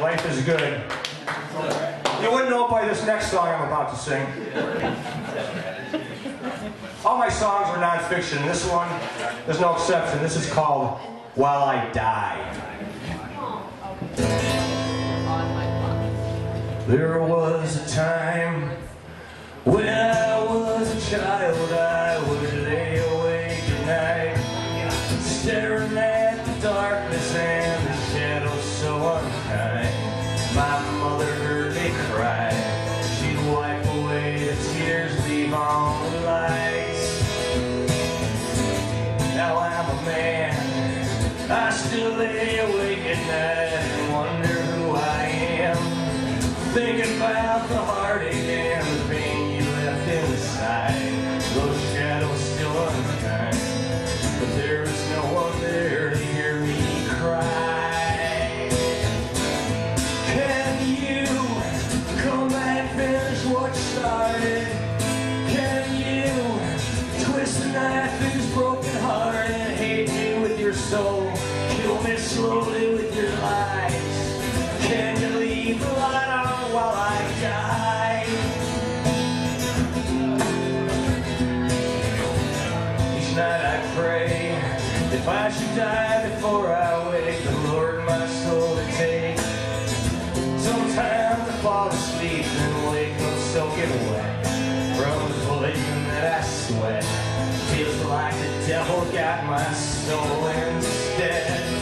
Life is good. You wouldn't know by this next song I'm about to sing. All my songs are nonfiction. This one, there's no exception. This is called While I Die. There was a time when I was a child, I would lay awake at night, staring at the darkness Man, I still lay awake at night and wonder who I am. Thinking about the heartache should die before I wake, the Lord my soul to take. Sometimes I fall asleep and wake up soaking wet from the poison that I sweat. Feels like the devil got my soul instead.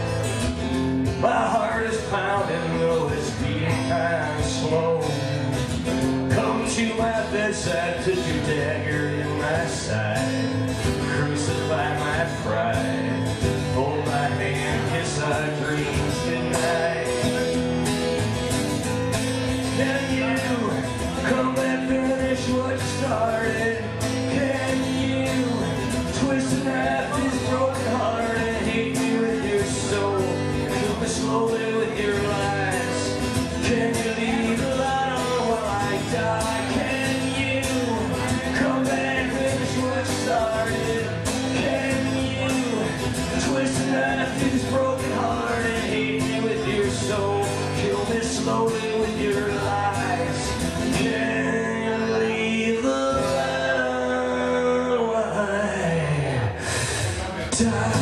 my bedside, put your dagger in my side. Crucify my pride. Hold my hand, kiss our dreams goodnight. Can you come and finish what started? The